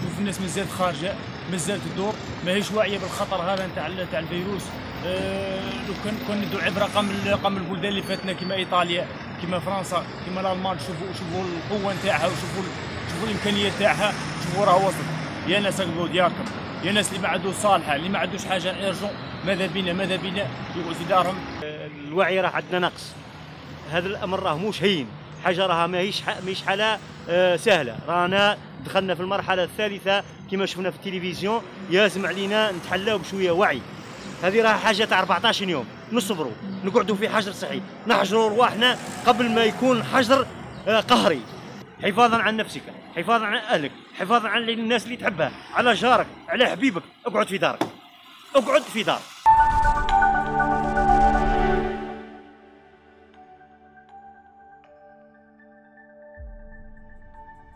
نشوف الناس مازالت خارجة مازالت تدور. ماهيش واعية بالخطر هذا نتاع تاع الفيروس. آه، لو كان كان عبره قام قام البلدان اللي فاتنا كما إيطاليا كما فرنسا كما الألمان شوفوا شوفوا القوة نتاعها وشوفوا شوفوا الإمكانيات تاعها شوفوا راه وصل يا ناس أقبلوا دياركم. يا ناس اللي ما عندوش صالحة اللي ما عندوش حاجة ايرجون ماذا بينا ماذا بينا؟ يقعد في دارهم. الوعي راه عندنا نقص. هذا الأمر راه مش هين. حاجة راها ماهيش ماهيش حاله سهلة. رانا دخلنا في المرحلة الثالثة. كما شفنا في التلفزيون يلزم علينا نتحلاو بشوية وعي. هذه راها حاجة تاع 14 يوم. نصبروا نقعدوا في حجر صحي. نحجروا رواحنا قبل ما يكون حجر آه، قهري. حفاظا عن نفسك حفاظا عن أهلك حفاظا عن الناس اللي تحبها على جارك على حبيبك. اقعد في دارك. اقعد في دارك.